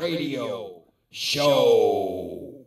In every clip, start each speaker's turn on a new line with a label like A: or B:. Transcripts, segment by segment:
A: Radio Show.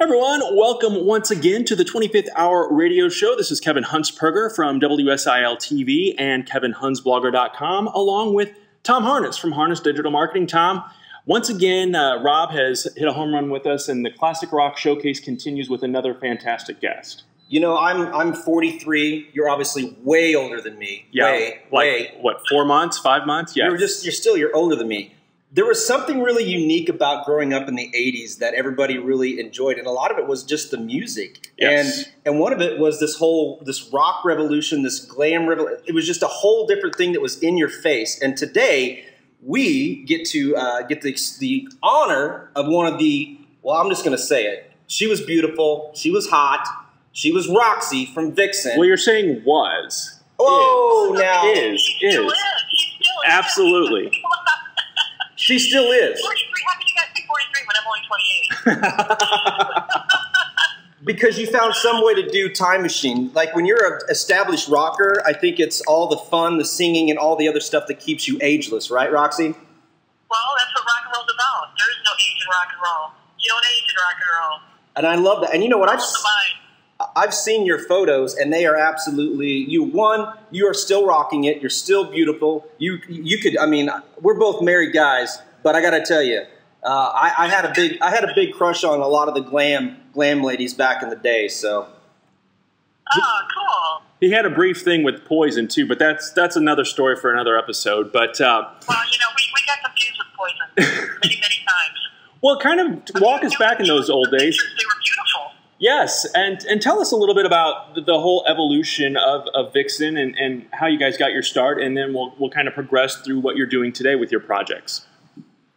B: Everyone, welcome once again to the 25th Hour Radio Show. This is Kevin Hunsperger from WSIL TV and KevinHunsblogger.com, along with Tom Harness from Harness Digital Marketing. Tom, once again, uh, Rob has hit a home run with us, and the Classic Rock Showcase continues with another fantastic guest.
C: You know, I'm I'm 43. You're obviously way older than me.
B: Yeah,
C: way,
B: like
C: way.
B: what? Four months? Five months? Yeah.
C: You're just you're still you're older than me. There was something really unique about growing up in the 80s that everybody really enjoyed, and a lot of it was just the music.
B: Yes.
C: And and one of it was this whole this rock revolution, this glam revolution. It was just a whole different thing that was in your face. And today we get to uh, get the the honor of one of the. Well, I'm just going to say it. She was beautiful. She was hot. She was Roxy from Vixen.
B: well, you're saying was.
C: oh, now
B: Is.
D: She
B: Is.
D: still is. She still is.
B: Absolutely.
C: she still is
D: 43. How can you guys be 43 when I'm only 28?
C: because you found some way to do Time Machine. Like when you're an established rocker, I think it's all the fun, the singing, and all the other stuff that keeps you ageless, right, Roxy?
D: Well, that's what rock and roll's about. There is no age in rock and roll. You don't age in rock and roll.
C: And I love that. And you know what? I've
D: Hold the mind.
C: I've seen your photos, and they are absolutely you. One, you are still rocking it. You're still beautiful. You you could. I mean, we're both married guys, but I got to tell you, uh, I, I had a big I had a big crush on a lot of the glam glam ladies back in the day. So
D: Oh, cool.
B: He had a brief thing with poison too, but that's that's another story for another episode. But uh,
D: Well, you know, we, we got confused with poison many, many times.
B: well, kind of walk us back in those old
D: The
B: days.
D: pictures, They were beautiful.
B: Yes, and and tell us a little bit about the, whole evolution of, of Vixen and, and how you guys got your start, and then we'll we'll kind of progress through what you're doing today with your projects.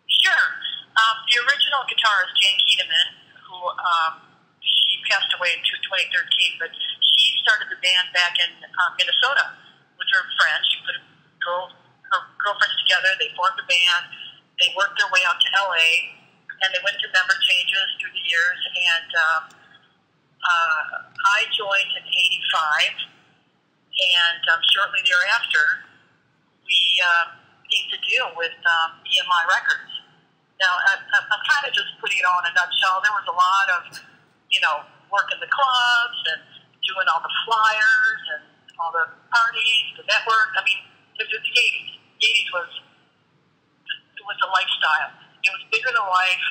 D: Sure. Um, the original guitarist, Jan Kuehnemund, who um, she passed away in 2013, but she started the band back in um, Minnesota with her friends. She put girl, her girlfriends together. They formed a band. They worked their way out to LA, and they went through member changes through the years. And um, uh, I joined in '85, and um, shortly thereafter, we uh, came to deal with um, EMI Records. Now, I'm I'm kind of just putting it all in a nutshell. There was a lot of, you know, work in the clubs and doing all the flyers and all the parties, the network. I mean, it was the 80s. The 80s was, it was a lifestyle. It was bigger than life.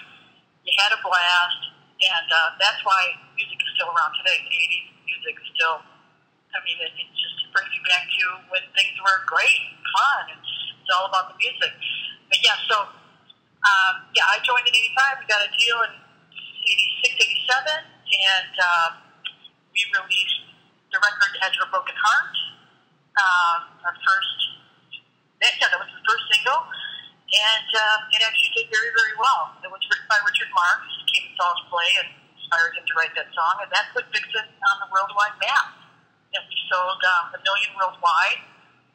D: You had a blast. And uh, that's why music is still around today. The 80s music still, I mean, it, it just brings you back to when things were great and fun. And it's all about the music. But yeah, so um, yeah, I joined in '85. We got a deal in '86, '87, and um, we released the record "Edge of a Broken Heart." Um, our first, yeah, that was the first single, and um, it actually did very, very well. It was written by Richard Marx. To Salt Play and inspired him to write that song, and that put Vixen on the worldwide map. And we sold um, a million worldwide.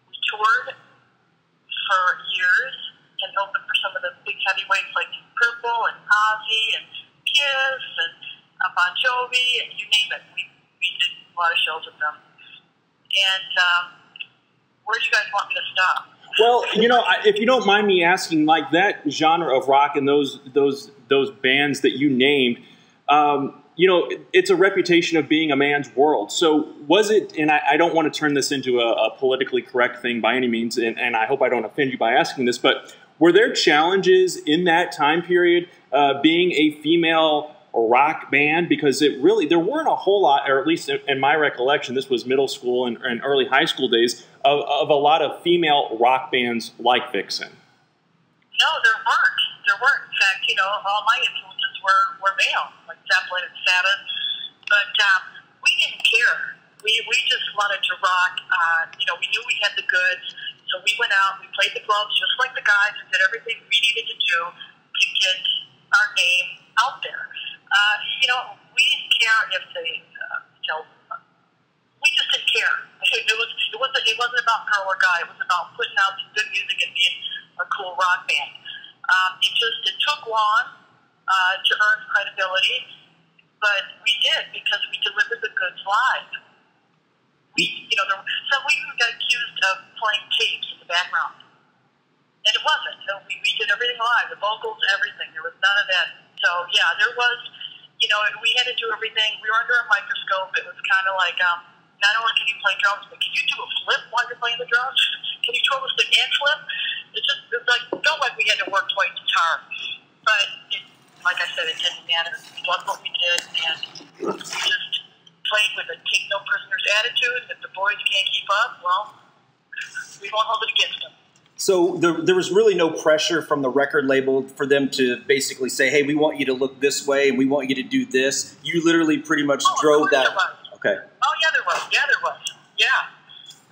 D: We toured for years and opened for some of the big heavyweights like Purple and Ozzy and Kiss and uh, Bon Jovi and you name it. We, we did a lot of shows with them. And um, where do you guys want me to stop?
B: Well, you know, if you don't mind me asking, like that genre of rock and those those those bands that you named, um, you know, it- it's a reputation of being a man's world. So was it? And I, I don't want to turn this into a, a politically correct thing by any means, and, and I hope I don't offend you by asking this, but were there challenges in that time period uh, being a female rock band because it really there weren't a whole lot, or at least in, my recollection, this was middle school and, and early high school days of, of a lot of female rock bands like Vixen.
D: No, there weren't. There weren't. In fact, you know, all my influences were, were male, like Zeppelin and Sabbath. But um, we didn't care. We, we just wanted to rock. Uh, you know, we knew we had the goods. So we went out, we played the clubs just like the guys and did everything we needed to do to get our name out there. Uh, you know, we didn't care if they, uh, you know, we just didn't care. It was it wasn't it wasn't about girl or guy. It was about putting out some good music and being a cool rock band. Um, it just it took long uh, to earn credibility, but we did because we delivered the goods live. We you know there, so we got accused of playing tapes in the background. and it wasn't. So we, we did everything live, the vocals, everything. There was none of that. So yeah, there was, you know, we had to do everything. We were under a microscope. It was kind of like, um, not only can you play drums, but can you do a flip while you're playing the drums? Can you twirl a stick and flip? It just it like felt like we had to work twice as hard. But it, like I said, it didn't matter. We loved what we did, and we just played with a take no prisoners attitude. If the boys can't keep up, well, we won't hold it against them.
C: So there, there was really no pressure from the record label for them to basically say, "Hey, we want you to look this way, and we want you to do this." You literally pretty much
D: Oh,
C: drove that.
D: there was.
C: Okay.
D: Oh yeah, there was. Yeah, there was. Yeah.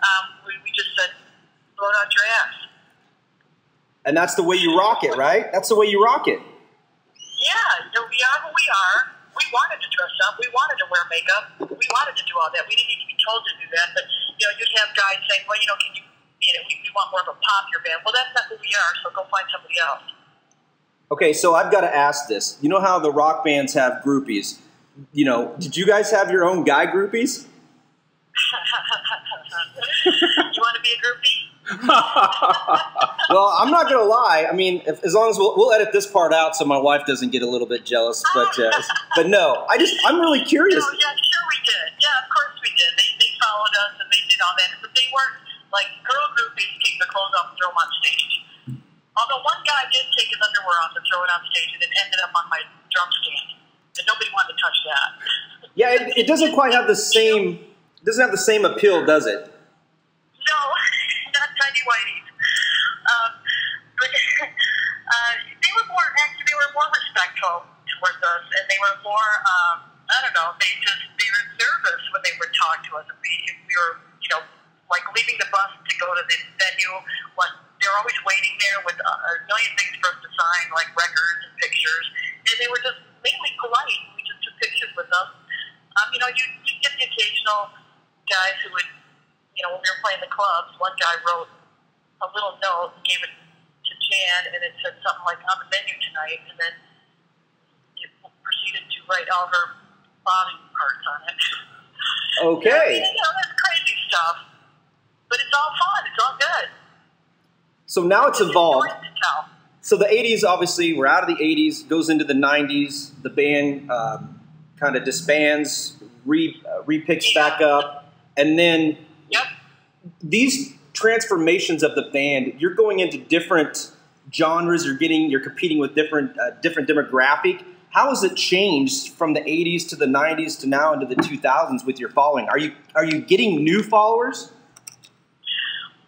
D: Um, we, we just said, blow out your ass.
C: And that's the way you rock it, right? That's the way you rock it.
D: Yeah, so we are who we are. We wanted to dress up. We wanted to wear makeup. We wanted to do all that. We didn't need to be told to do that. But you know, you'd have guys saying, "Well, you know, can you? You know, we, we want more of a popular band." Well, that's not who we are. So go find somebody else.
C: Okay, so I've got to ask this. You know how the rock bands have groupies? You know, did you guys have your own guy groupies?
D: you want to be a groupie?
C: Well, I'm not gonna lie. I mean, if, as long as we'll, we'll edit this part out, so my wife doesn't get a little bit jealous. But uh, but no, I just I'm really curious.
D: No, yeah, sure we did. Yeah, of course we did. They, they followed us and they did all that. But they weren't like girl groupies take their clothes off and throw them on stage. Although one guy did take his underwear off and throw it on stage and it ended up on my drum stand. And nobody wanted to touch that.
C: Yeah, it, it doesn't quite have the same doesn't have the same appeal, does it?
D: Whiteies. Um, but uh, they were more actually they were more respectful towards us, and they were more um, I don't know. They just they were nervous when they would talk to us. We we were you know like leaving the bus to go to the venue, what they were always waiting there with a, a million things for us to sign, like records and pictures, and they were just mainly polite. We just took pictures with them. Um, you know, you you get the occasional guys who would you know, when we were playing the clubs, one guy wrote a little note and gave it to Jan, and it said something like "on the menu tonight," and then it proceeded to write all her body parts on it.
C: Okay.
D: you know, that's crazy stuff, but it's all fun. It's all good.
C: So now it's evolved.
D: To tell.
C: So the 80s, obviously, we're out of the 80s, goes into the 90s. The band um, kind of disbands, re, uh, repicks back up, and then
D: Yep.
C: these transformations of the band, you're going into different genres. You're getting, you're competing with different, uh, different demographic. How has it changed from the 80s to the 90s to now into the 2000s with your following? Are you are you getting new followers?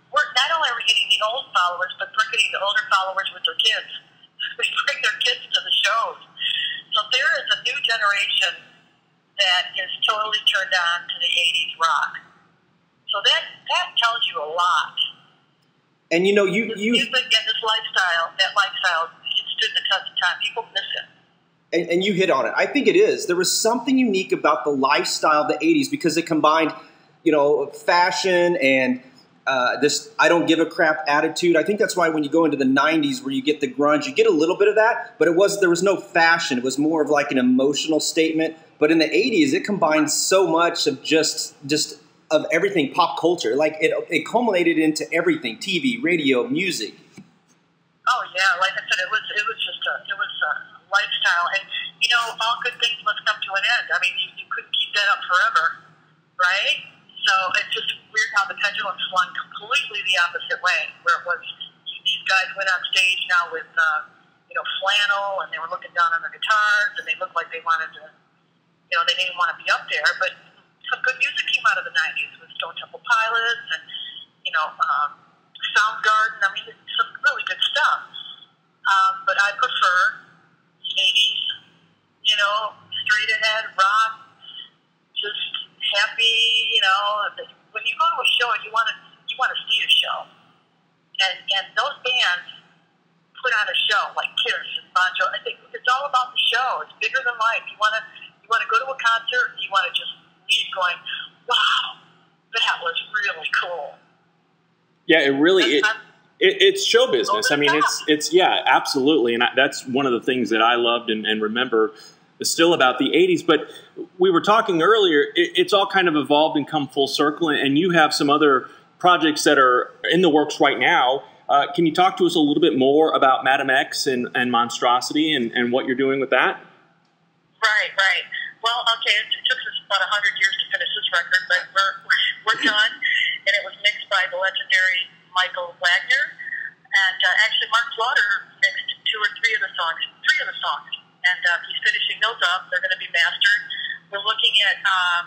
D: We're not only are we getting the old followers, but we're getting the older followers with their kids. We bring their kids to the shows. So there is a new generation that is totally turned on to the 80s rock. So that that tells you a lot.
C: And you know, you
D: This
C: you
D: music and this lifestyle, that lifestyle, it stood the test of time. People miss it.
C: and, and you hit on it. I think it is. There was something unique about the lifestyle of the '80s because it combined, you know, fashion and uh, this "I don't give a crap" attitude. I think that's why when you go into the '90s, where you get the grunge, you get a little bit of that, but it was there was no fashion. It was more of like an emotional statement. But in the '80s, it combined so much of just just of everything pop culture. Like it, it culminated into everything: TV, radio, music.
D: Oh yeah, like I said, it was it was just a it was a lifestyle, and you know, all good things must come to an end. I mean, you, you couldn't keep that up forever, right? So it's just weird how the pendulum swung completely the opposite way, where it was these guys went on stage now with uh, you know flannel, and they were looking down on their guitars, and they looked like they wanted to, you know, they didn't want to be up there, but some good music came out of the '90s with Stone Temple Pilots and you know. Um, Soundgarden. I mean, some really good stuff. Um, but I prefer 80s, you know, straight ahead rock, just happy. You know, when you go to a show, you want to you want to see a show, and and those bands put on a show like Kiss and Bon Jovi. I think it's all about the show. It's bigger than life. You want to you want to go to a concert. You want to just leave going, wow, that was really cool.
B: Yeah, it really it, it, it's show business. I mean, it's it's yeah, absolutely, and I, that's one of the things that I loved and, and remember still about the '80s. But we were talking earlier; it, it's all kind of evolved and come full circle. And you have some other projects that are in the works right now. Uh, can you talk to us a little bit more about Madam X and, and Monstrosity and, and what you're doing with that?
D: Right, right. Well, okay, it, it took about 100 years to finish this record, but we're, we're done. And it was mixed by the legendary Michael Wagner. And uh, actually, Mark Slaughter mixed two or three of the songs, three of the songs. And uh, he's finishing those up. They're going to be mastered. We're looking at um,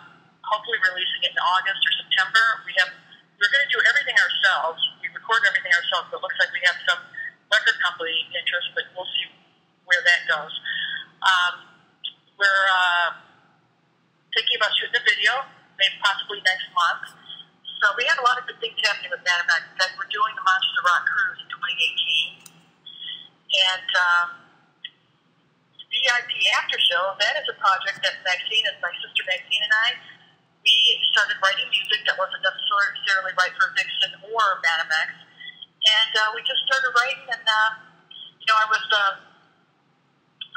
D: hopefully releasing it in August or September. We have we're going to do everything ourselves. We record everything ourselves, but it looks like we have some record company interest, but we'll see where that goes. Um, we're uh, thinking about shooting a video, maybe possibly next month. So we have a lot of good things happening with Madam X. In fact, we're doing the Monster Rock Cruise in 2018. And um, VIP After Show, that is a project that Maxine, is my sister Maxine and I, we started writing music that wasn't necessarily right for Vixen or Madam X. And uh, we just started writing, and, uh, you know, I was uh,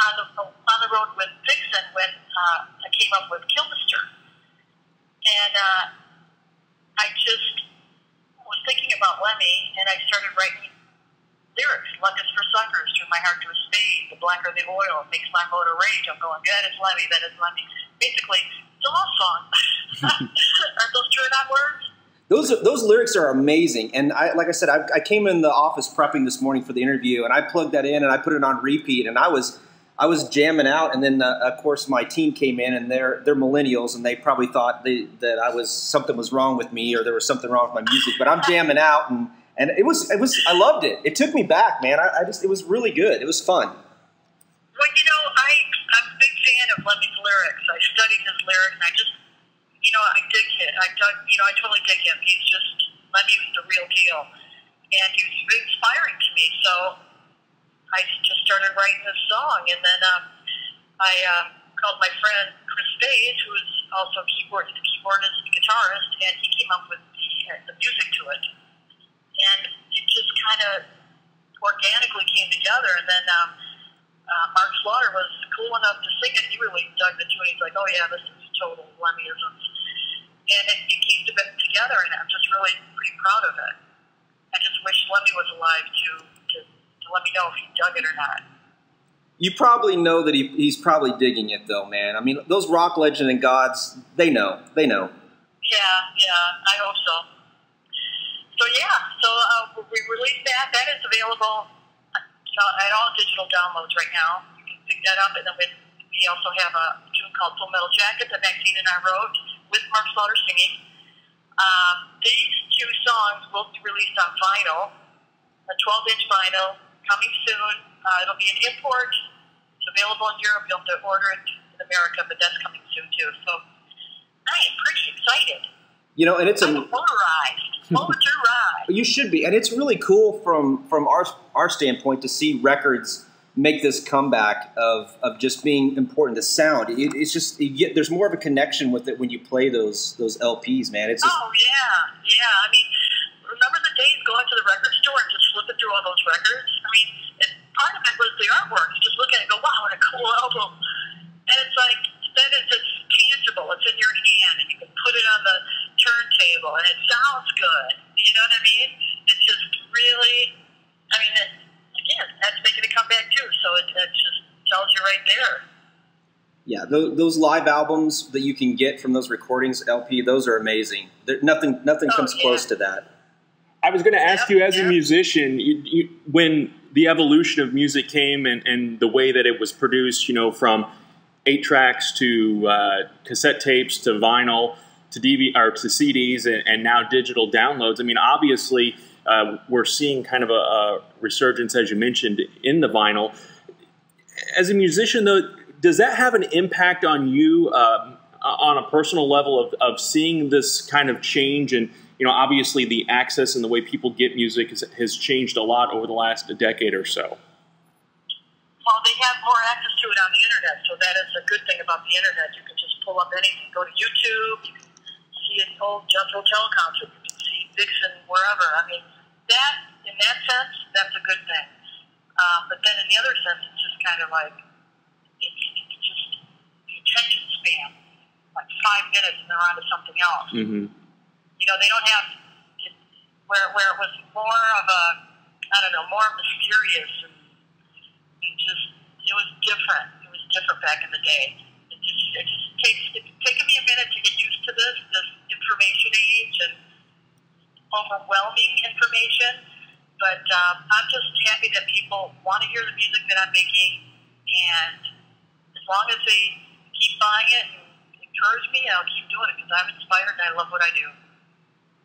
D: on, the, on the came up with Kilmister. And uh, I just was thinking about Lemmy, and I started writing lyrics. Luck is for suckers, turn my heart to a spade. The blacker the oil makes my motor rage. I'm going, that is Lemmy, that is Lemmy. Basically, it's a love song. Aren't those true enough words?
C: Those those lyrics are amazing, and I like I said, I, I came in the office prepping this morning for the interview, and I plugged that in and I put it on repeat, and I was I was jamming out, and then uh, of course my team came in, and they're they're millennials, and they probably thought they, that I was something was wrong with me or there was something wrong with my music, but I'm jamming out, and and it was it was I loved it. It took me back, man. I, I just it was really good. It was fun.
D: Well, you know, I I'm a big fan of Lemmy's lyrics. I studied his lyrics, and I just you know I dig it. I dug, you know I totally dig him. He's just Lemmy was the real deal, and he was inspiring to me. So I just started writing this song, and then um, I uh, called my friend Chris Spades, who is also keyboard, a keyboardist and guitarist, and he came up with the, uh, the music to it, and it just kind of organically came together. And then um, uh, Mark Slaughter was cool enough to sing it. He really dug the tune. He's like, "Oh yeah, this is total Lemmyisms," and it, it came to together, and I'm just really pretty proud of it. I just wish Lemmy was alive to to, let me know if he dug it or not.
C: You probably know that he, he's probably digging it, though, man. I mean, those rock legend and gods, they know, they know.
D: Yeah, yeah, I hope so. So yeah, so uh, we released that. That is available uh, at all digital downloads right now. You can pick that up, and then we, we also have a tune called Full Metal Jacket that Maxine and I wrote with Mark Slaughter singing. Um, these two songs will be released on vinyl, a 12-inch vinyl, coming soon. Uh, it'll be an import. It's available in Europe. You'll have to order it in America, but that's coming soon too. So I am pretty excited.
C: You know, and it's a
D: I'm motorized. Motorized.
C: You should be, and it's really cool from from our our standpoint to see records make this comeback of of just being important. The sound, it, it's just get, there's more of a connection with it when you play those those LPs, man. It's just,
D: Oh yeah, yeah. I mean, remember the days going to the record store and just flipping through all those records? I mean, it, part of it was the artwork. You just look at it and go, "Wow, what a cool album!" And it's like then it's just tangible. It's in your hand, and you can put it on the turntable, and it sounds good. You know what I mean? It's just really. I mean, it, again, that's making a comeback too. So it, it just tells you right there.
C: Yeah, those, those live albums that you can get from those recordings LP, those are amazing. There, nothing nothing
D: Oh,
C: comes
D: yeah.
C: close to that.
B: I was going to ask
D: Yeah,
B: you, as a musician, you, you, when the evolution of music came and, and the way that it was produced, you know, from eight tracks to uh, cassette tapes to vinyl to DV or to CDs and, and now digital downloads. I mean, obviously, uh, we're seeing kind of a, a resurgence, as you mentioned, in the vinyl. As a musician, though, does that have an impact on you um, on a personal level of, of seeing this kind of change? And you know, obviously, the access and the way people get music has, has changed a lot over the last decade or so.
D: Well, they have more access to it on the internet, so that is a good thing about the internet. You can just pull up anything, go to YouTube, you can see an old Jethro Tull concert, you can see Vixen wherever. I mean, that in that sense, that's a good thing. Um, but then in the other sense, it's just kind of like it's, attention span, like five minutes, and they're on to something else.
B: Mm-hmm.
D: You know, they don't have where where it was more of a I don't know, more mysterious and, and just it was different. It was different back in the day. It just it just takes it's taken me a minute to get used to this this information age and overwhelming information. But um, I'm just happy that people want to hear the music that I'm making, and as long as they keep buying it and encourage me, I'll keep doing it because I'm inspired and I love what I do.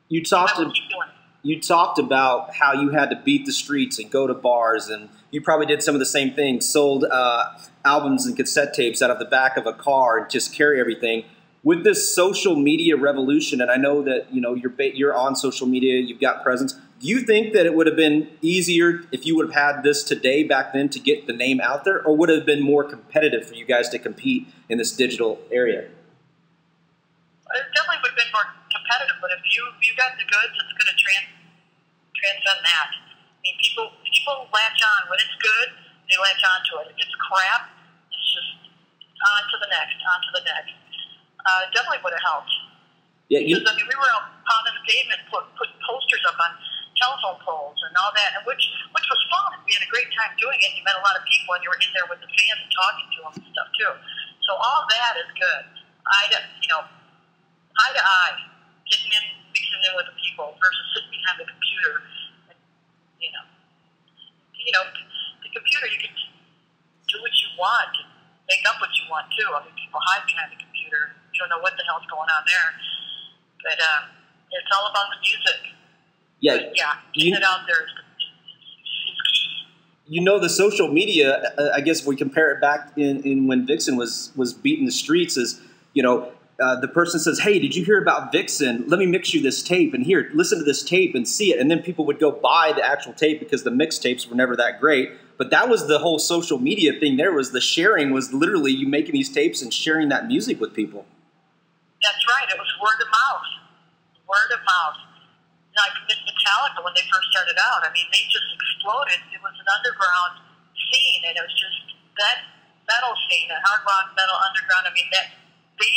C: You
D: I
C: talked
D: will keep doing it.
C: you talked about how you had to beat the streets and go to bars, and you probably did some of the same things. Sold uh, albums and cassette tapes out of the back of a car and just carry everything. With this social media revolution, and I know that you know you're you're on social media, you've got presence. Do you think that it would have been easier if you would have had this today back then to get the name out there, or would it have been more competitive for you guys to compete in this digital area?
D: It definitely would have been more competitive, but if you if you got the goods, it's going to trans, transcend that. I mean, people people latch on when it's good, they latch on to it. If it's crap, it's just on to the next, on to the next. Uh, definitely would have helped.
C: Yeah, you,
D: Because I mean, we were out pounding the pavement, put put posters up on telephone poles and all that, and which which was fun. We had a great time doing it. You met a lot of people, and you were in there with the fans and talking to them and stuff too. So all that is good. Eye to you know, eye to eye, getting in, mixing in with the people versus sitting behind the computer. And, you know, you know, the computer you can do what you want, make up what you want too. I mean, people hide behind the computer. You don't know what the hell's going on there. But um, it's all about the music.
C: Yeah,
D: But yeah,
C: you-
D: out there
C: you know the social media uh, i guess if we compare it back in, in when vixen was was beating the streets is you know uh, the person says hey did you hear about vixen let me mix you this tape and here listen to this tape and see it and then people would go buy the actual tape because the mixtapes were never that great but that was the whole social media thing there was the sharing was literally you making these tapes and sharing that music with people
D: That's right. It was word of mouth. Word of mouth. Like Metallica when they first started out. I mean, they just exploded. It was an underground scene, and it was just that metal scene, that hard rock metal underground. I mean, that they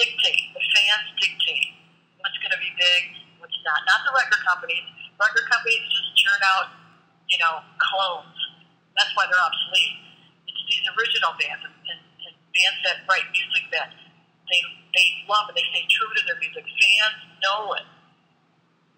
D: dictate. The fans dictate what's going to be big, what's not. Not the record companies. Record companies just churn out, you know, clones. That's why they're obsolete. It's these original bands and, and, and bands that write music that they they love and they stay true to their music. Fans know it.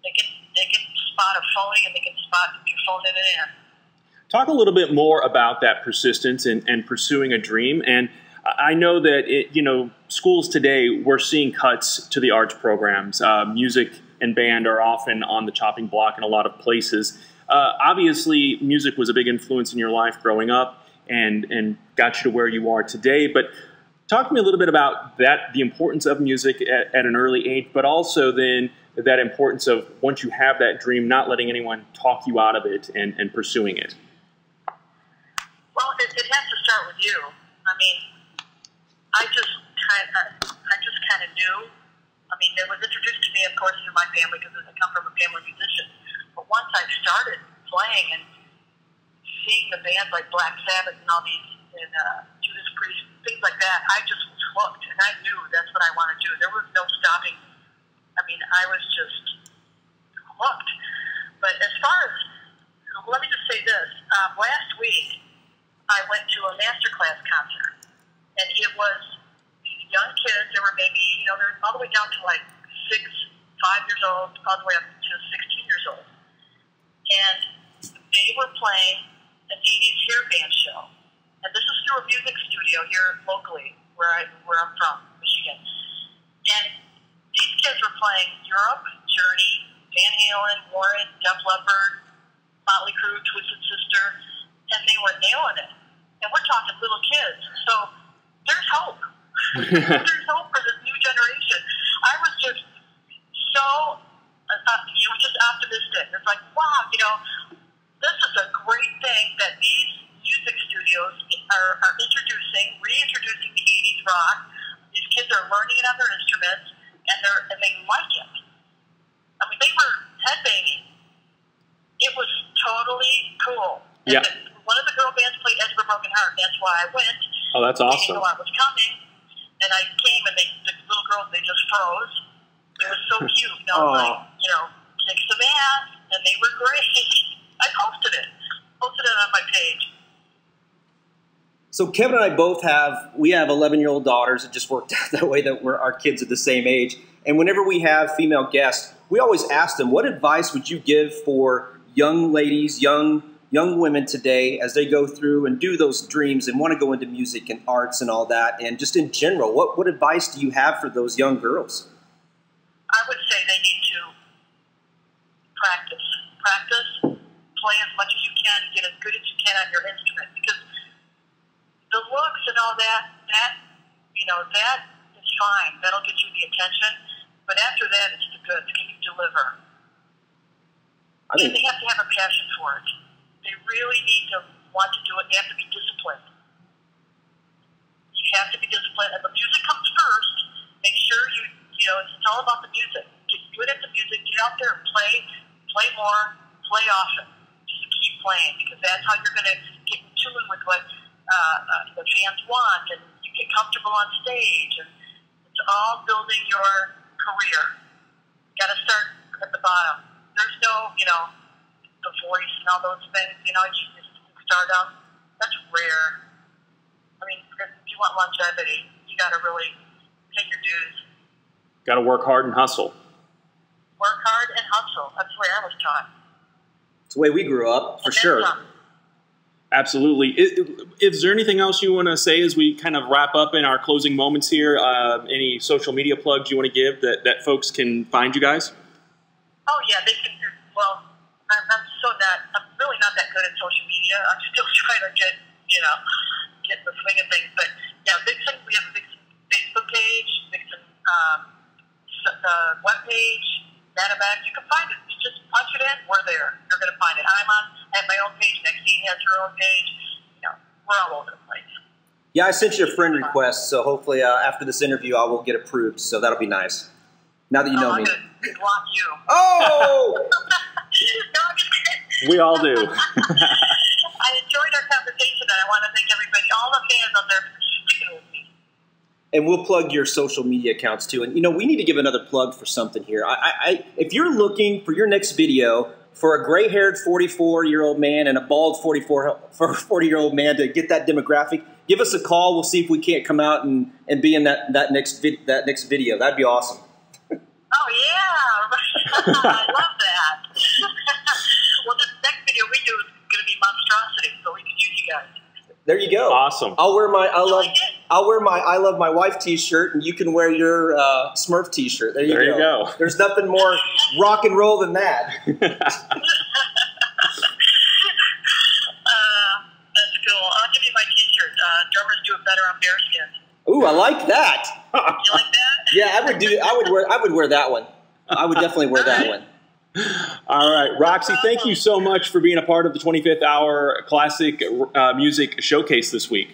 D: They can they can spot a phony and they can spot if you're phoning it in.
B: Talk a little bit more about that persistence and, and pursuing a dream. And I know that it, you know schools today we're seeing cuts to the arts programs. Uh, music and band are often on the chopping block in a lot of places. Uh, obviously, music was a big influence in your life growing up and and got you to where you are today. But talk to me a little bit about that the importance of music at, at an early age, but also then that importance of once you have that dream, not letting anyone talk you out of it and, and pursuing it.
D: Well, it, it has to start with you. I mean, I just kind of, I just kind of knew. I mean, it was introduced to me, of course, through my family because I come from a family musician. But once I started playing and seeing the bands like Black Sabbath and all these, and uh, Judas Priest, things like that, I just was hooked, and I knew that's what I want to do. There was no stopping. I mean, I was just hooked. But as far as, let me just say this: um, last week. I went to a master class concert, and it was these young kids. They were maybe, you know, they're all the way down to like six, five years old, all the way up to 16 years old, and they were playing an 80s hair band show. And this is through a music studio here locally, where I where I'm from, Michigan. And these kids were playing Europe, Journey, Van Halen, Warrant, Def Leppard, Motley Crue, Twisted Sister, and they were nailing it. And we're talking little kids. So there's hope. there's hope for this new generation. I was just so, uh, uh, you know, just optimistic. It's like, wow, you know, this is a great thing that these music studios are, are introducing, reintroducing the 80s rock. These kids are learning it on their instruments, and they're and they like it. I mean, they were headbanging. It was totally cool.
B: Yeah.
D: the- one of the girl bands played Edge of a Broken Heart. That's why I went.
B: Oh, that's
D: They
B: awesome.
D: didn't know I was coming, and I came, and they, the little girls, they just froze. It was so cute. You know,
C: Aw.
D: like, you know, kick some ass, and they were great. I posted
C: So Kevin and I both have we have 11 year old daughters. It just worked out that way that we're our kids are the same age. And whenever we have female guests, we always ask them, "What advice would you give for young ladies, young young women today as they go through and do those dreams and want to go into music and arts and all that? And just in general, what what advice do you have for those young girls?"
D: I would say they need to practice. Practice, play as much as you can, get as good as you can on your instrument the looks and all that, that, you know, that is fine. That'll get you the attention. But after that, it's the goods. Can you deliver?
C: I
D: and they have to have a passion for it. They really need to want to do it. They have to be disciplined. You have to be disciplined. And the music comes first. Make sure you, you know, it's all about the music. Get good at the music. Get out there and play. Play more. Play often. Just keep playing because that's how you're going to get in tune with what uh, uh, the fans want and you get comfortable on stage. And it's all building your career. Got to start at the bottom. There's no, you know, the voice and all those things. You know, you just stardom. That's rare. I mean, if you want longevity, you got to really pay your dues.
B: Got to work hard and hustle.
D: Work hard and hustle. That's the way I was taught.
C: it's the way we grew up for sure.
D: some.
B: Absolutely. Is, is there anything else you want to say as we kind of wrap up in our closing moments here? Uh, any social media plugs you want to give that, that folks can find you guys?
D: Oh yeah, they can. Well, I'm, I'm so not. I'm really not that good at social media. I'm still trying to get, you know, get the swing of things. But yeah, Vixen. We have a Vixen Facebook page, Vixen um, uh, web page. You can find it. You just punch it in. We're there. You're going to find it. I'm on. I have my own page. Maxine has her own page. You know, we're all over the place.
C: Yeah, I sent you a friend request, so hopefully uh, after this interview I will get approved. So that'll be nice. Now that you know
D: oh, I'm
C: me.
D: going to block you.
C: Oh!
D: no, I'm just kidding.
B: We all do.
D: I enjoyed our conversation, and I want to thank everybody, all the fans out there, for sticking with me.
C: And we'll plug your social media accounts too. And you know, we need to give another plug for something here. I, I, I if you're looking for your next video for a gray-haired 44-year-old man and a bald 44 for 40-year-old man to get that demographic, give us a call. We'll see if we can't come out and, and be in that that next vid, that next video. That'd be awesome.
D: Oh yeah, I love that. well, this next video we do is going to be monstrosity, so we can use you guys.
C: There you go.
B: Awesome.
C: I'll wear my I love
D: like it?
C: I'll wear my I love my wife T-shirt, and you can wear your uh, Smurf T-shirt. There you
B: There you
C: go.
B: go.
C: There's nothing more rock and roll than that.
D: Uh, that's cool. I'll give you my T-shirt. Uh, drummers do it better on bearskin.
C: Ooh, I like that.
D: You like that?
C: Yeah, I would do. I would wear. I would wear that one. I would definitely wear that one.
B: All right, Roxy, thank you so much for being a part of the 25th Hour Classic uh, Music Showcase this week.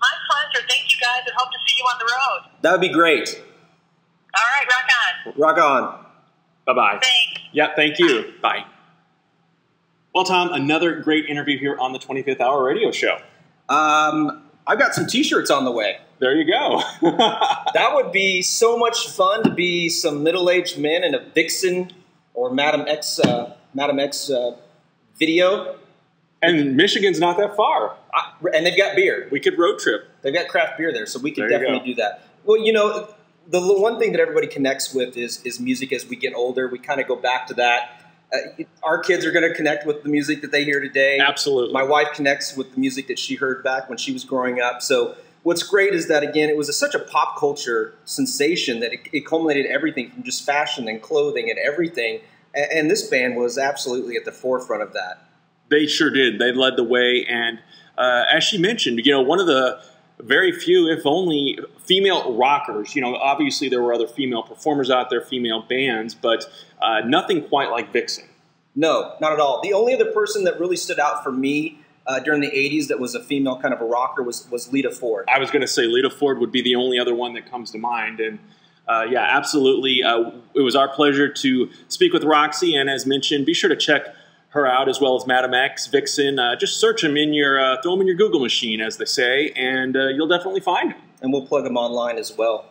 D: My pleasure. Thank you guys, and hope to see you on the road.
C: That would be great.
D: All right, rock on.
C: Rock on.
B: Bye bye.
D: Thanks.
B: Yeah, thank you. Bye. Well, Tom, another great interview here on the 25th Hour Radio Show.
C: Um, I've got some T-shirts on the way.
B: There you go.
C: That would be so much fun to be some middle-aged men in a Vixen or Madam X, uh, Madam X uh, video,
B: and Michigan's not that far.
C: I, and they've got beer.
B: We could road trip.
C: They've got craft beer there, so we could
B: There
C: definitely do that. Well, you know, the one thing that everybody connects with is is music. As we get older, we kind of go back to that. Uh, our kids are going to connect with the music that they hear today.
B: Absolutely.
C: My wife connects with the music that she heard back when she was growing up. So what's great is that again, it was a, such a pop culture sensation that it, it culminated everything from just fashion and clothing and everything. And, and this band was absolutely at the forefront of that.
B: They sure did. They led the way, and uh, as she mentioned, you know, one of the very few, if only, female rockers. You know, obviously there were other female performers out there, female bands, but uh, nothing quite like Vixen.
C: No, not at all. The only other person that really stood out for me uh, during the '80s that was a female kind of a rocker was was Lita Ford.
B: I was going to say Lita Ford would be the only other one that comes to mind, and uh, yeah, absolutely. Uh, it was our pleasure to speak with Roxy, and as mentioned, be sure to check her out as well as Madam X, Vixen. Uh, just search them in your, uh, throw them in your Google machine, as they say, and uh, you'll definitely find them.
C: and we'll plug them online as well.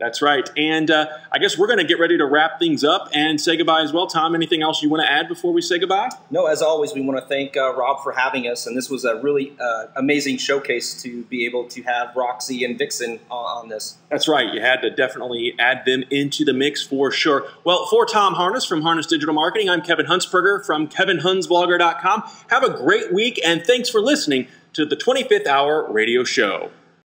B: That's right. And uh, I guess we're going to get ready to wrap things up and say goodbye as well. Tom, anything else you want to add before we say goodbye?
C: No, as always, we want to thank uh, Rob for having us, and this was a really uh, amazing showcase to be able to have Roxy and Vixen on, on this.
B: That's right. You had to definitely add them into the mix for sure. Well, for Tom Harness from Harness Digital Marketing, I'm Kevin Hunsperger from KevinHunsblogger.com. Have a great week, and thanks for listening to the 25th Hour Radio Show.